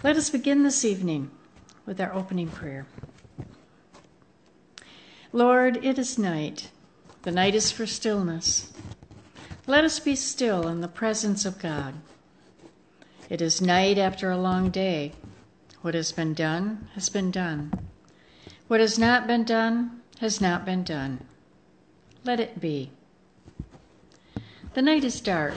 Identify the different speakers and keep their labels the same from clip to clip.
Speaker 1: Let us begin this evening with our opening prayer. Lord, it is night. The night is for stillness. Let us be still in the presence of God. It is night after a long day. What has been done has been done. What has not been done has not been done. Let it be. The night is dark.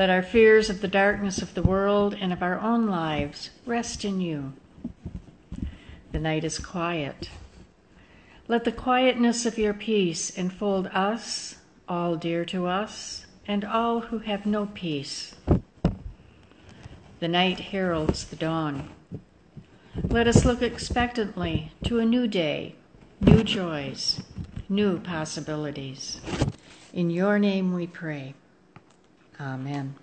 Speaker 1: Let our fears of the darkness of the world and of our own lives rest in you. The night is quiet. Let the quietness of your peace enfold us, all dear to us, and all who have no peace. The night heralds the dawn. Let us look expectantly to a new day, new joys, new possibilities. In your name we pray. Amen.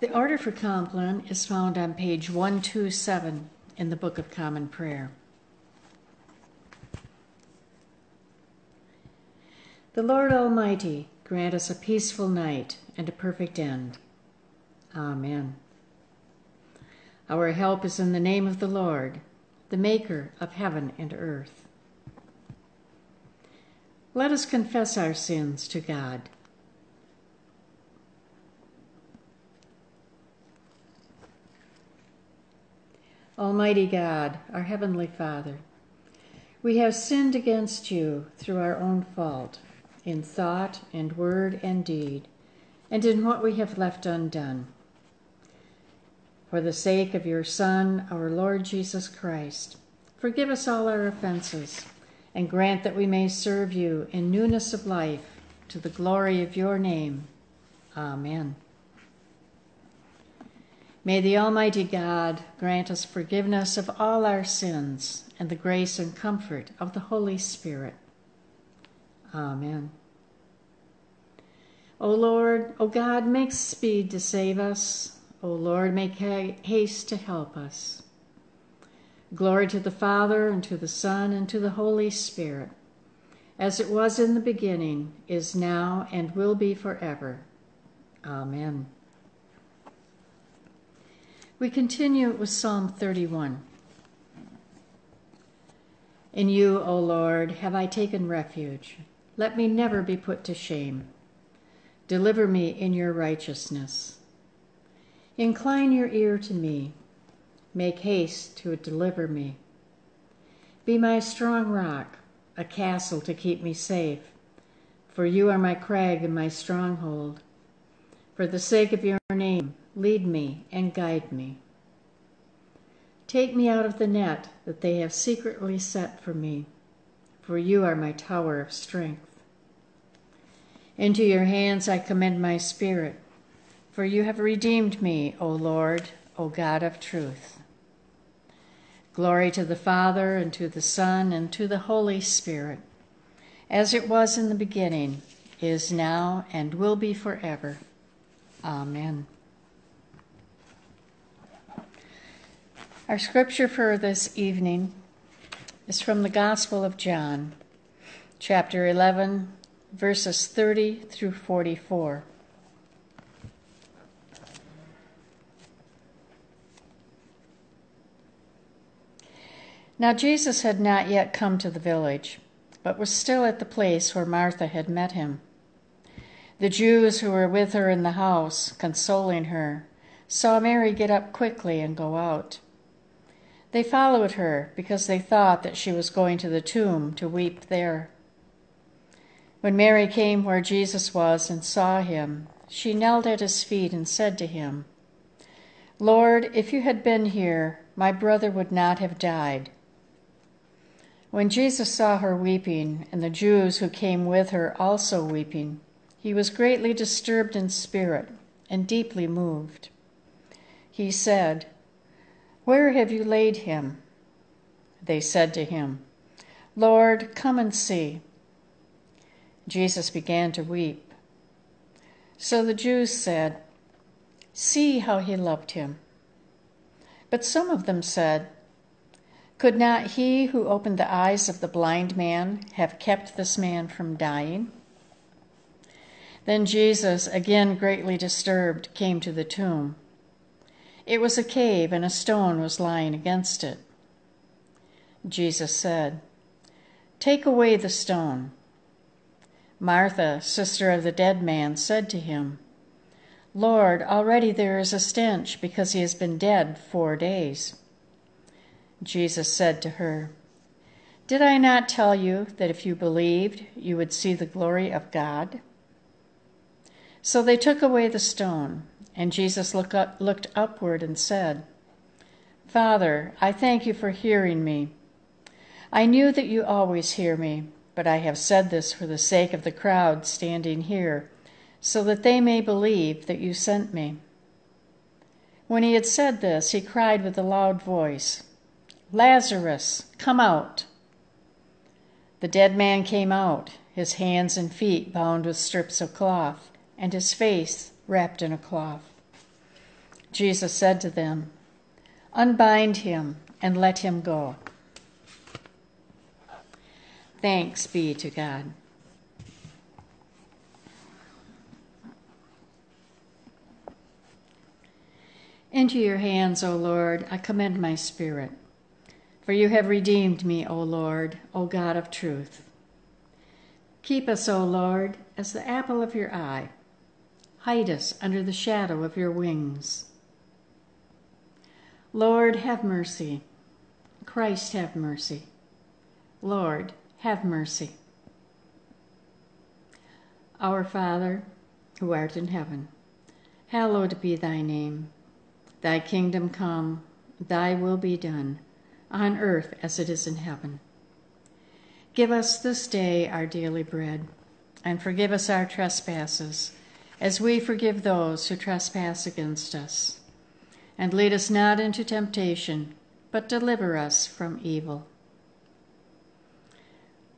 Speaker 1: The order for Compline is found on page 127 in the Book of Common Prayer. The Lord Almighty grant us a peaceful night and a perfect end. Amen. Our help is in the name of the Lord, the Maker of heaven and earth. Let us confess our sins to God. Almighty God, our Heavenly Father, we have sinned against you through our own fault, in thought and word and deed, and in what we have left undone. For the sake of your Son, our Lord Jesus Christ, forgive us all our offenses, and grant that we may serve you in newness of life to the glory of your name. Amen. May the Almighty God grant us forgiveness of all our sins and the grace and comfort of the Holy Spirit. Amen. O Lord, O God, make speed to save us. O Lord, make haste to help us. Glory to the Father, and to the Son, and to the Holy Spirit, as it was in the beginning, is now, and will be forever. Amen. We continue with Psalm 31. In you, O Lord, have I taken refuge. Let me never be put to shame. Deliver me in your righteousness. Incline your ear to me. Make haste to deliver me. Be my strong rock, a castle to keep me safe. For you are my crag and my stronghold. For the sake of your name, Lead me and guide me. Take me out of the net that they have secretly set for me, for you are my tower of strength. Into your hands I commend my spirit, for you have redeemed me, O Lord, O God of truth. Glory to the Father, and to the Son, and to the Holy Spirit, as it was in the beginning, is now, and will be forever. Amen. Our scripture for this evening is from the Gospel of John, chapter 11, verses 30 through 44. Now Jesus had not yet come to the village, but was still at the place where Martha had met him. The Jews who were with her in the house, consoling her, saw Mary get up quickly and go out. They followed her because they thought that she was going to the tomb to weep there. When Mary came where Jesus was and saw him, she knelt at his feet and said to him, Lord, if you had been here, my brother would not have died. When Jesus saw her weeping, and the Jews who came with her also weeping, he was greatly disturbed in spirit and deeply moved. He said, where have you laid him? They said to him, Lord, come and see. Jesus began to weep. So the Jews said, See how he loved him. But some of them said, Could not he who opened the eyes of the blind man have kept this man from dying? Then Jesus, again greatly disturbed, came to the tomb. It was a cave, and a stone was lying against it. Jesus said, Take away the stone. Martha, sister of the dead man, said to him, Lord, already there is a stench because he has been dead four days. Jesus said to her, Did I not tell you that if you believed, you would see the glory of God? So they took away the stone, and Jesus look up, looked upward and said, Father, I thank you for hearing me. I knew that you always hear me, but I have said this for the sake of the crowd standing here, so that they may believe that you sent me. When he had said this, he cried with a loud voice, Lazarus, come out. The dead man came out, his hands and feet bound with strips of cloth and his face wrapped in a cloth. Jesus said to them, Unbind him and let him go. Thanks be to God. Into your hands, O Lord, I commend my spirit. For you have redeemed me, O Lord, O God of truth. Keep us, O Lord, as the apple of your eye Hide us under the shadow of your wings. Lord, have mercy. Christ, have mercy. Lord, have mercy. Our Father, who art in heaven, hallowed be thy name. Thy kingdom come, thy will be done, on earth as it is in heaven. Give us this day our daily bread, and forgive us our trespasses as we forgive those who trespass against us. And lead us not into temptation, but deliver us from evil.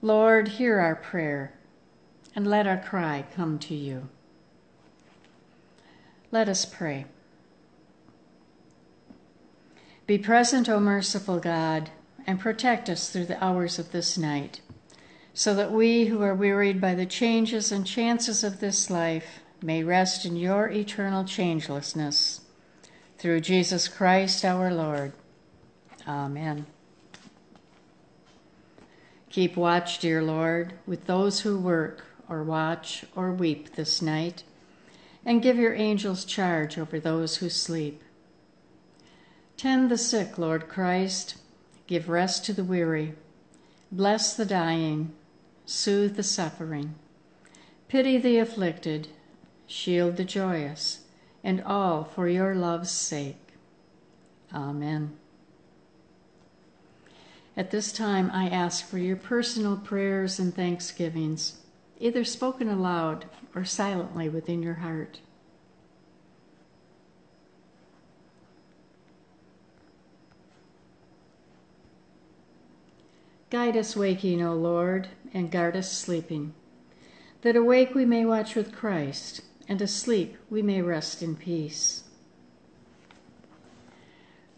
Speaker 1: Lord, hear our prayer, and let our cry come to you. Let us pray. Be present, O merciful God, and protect us through the hours of this night, so that we who are wearied by the changes and chances of this life may rest in your eternal changelessness. Through Jesus Christ our Lord. Amen. Keep watch, dear Lord, with those who work or watch or weep this night, and give your angels charge over those who sleep. Tend the sick, Lord Christ. Give rest to the weary. Bless the dying. Soothe the suffering. Pity the afflicted shield the joyous, and all for your love's sake. Amen. At this time, I ask for your personal prayers and thanksgivings, either spoken aloud or silently within your heart. Guide us waking, O Lord, and guard us sleeping, that awake we may watch with Christ and asleep we may rest in peace.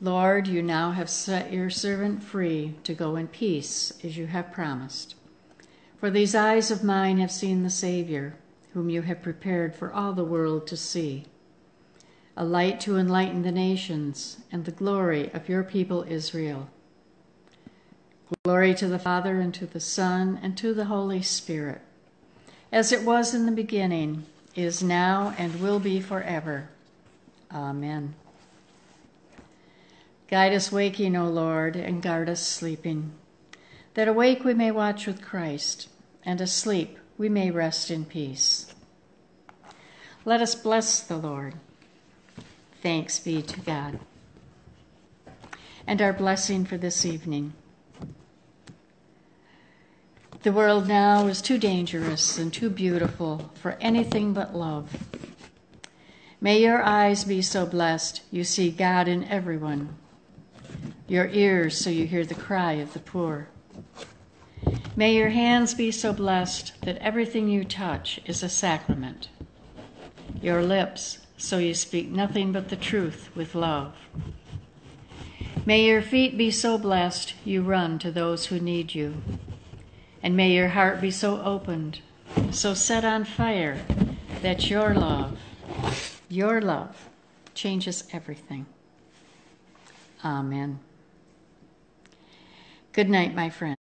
Speaker 1: Lord, you now have set your servant free to go in peace as you have promised. For these eyes of mine have seen the Savior, whom you have prepared for all the world to see, a light to enlighten the nations and the glory of your people Israel. Glory to the Father, and to the Son, and to the Holy Spirit, as it was in the beginning is now, and will be forever. Amen. Guide us waking, O Lord, and guard us sleeping, that awake we may watch with Christ, and asleep we may rest in peace. Let us bless the Lord. Thanks be to God. And our blessing for this evening. The world now is too dangerous and too beautiful for anything but love. May your eyes be so blessed you see God in everyone, your ears so you hear the cry of the poor. May your hands be so blessed that everything you touch is a sacrament, your lips so you speak nothing but the truth with love. May your feet be so blessed you run to those who need you. And may your heart be so opened, so set on fire, that your love, your love, changes everything. Amen. Good night, my friend.